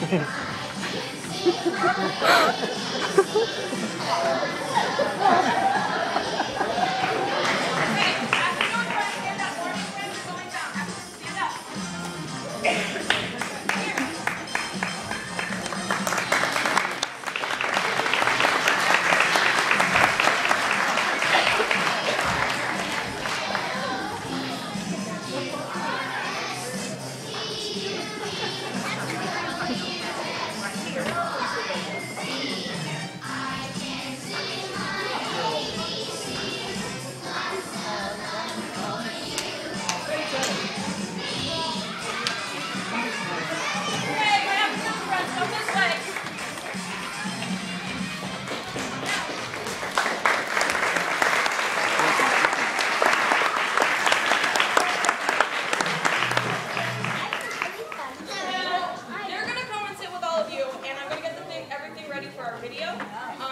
ハハハハ! video. Oh,